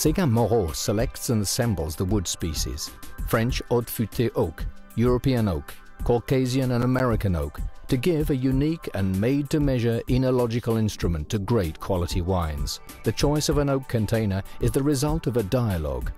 Séguin Moreau selects and assembles the wood species French haute futaie oak, European oak, Caucasian and American oak to give a unique and made-to-measure enological instrument to great quality wines. The choice of an oak container is the result of a dialogue.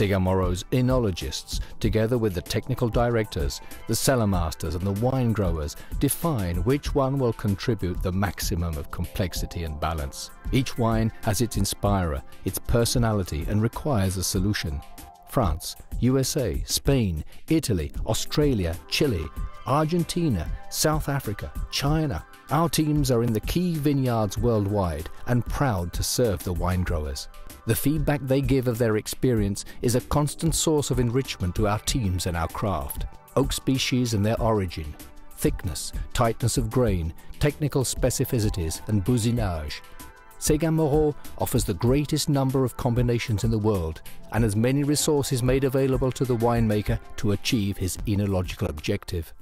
Moreau's enologists, together with the technical directors, the cellar masters and the wine growers, define which one will contribute the maximum of complexity and balance. Each wine has its inspirer, its personality and requires a solution. France, USA, Spain, Italy, Australia, Chile, Argentina, South Africa, China. Our teams are in the key vineyards worldwide and proud to serve the wine growers. The feedback they give of their experience is a constant source of enrichment to our teams and our craft. Oak species and their origin, thickness, tightness of grain, technical specificities and bousinage. Séguin Moreau offers the greatest number of combinations in the world and as many resources made available to the winemaker to achieve his enological objective.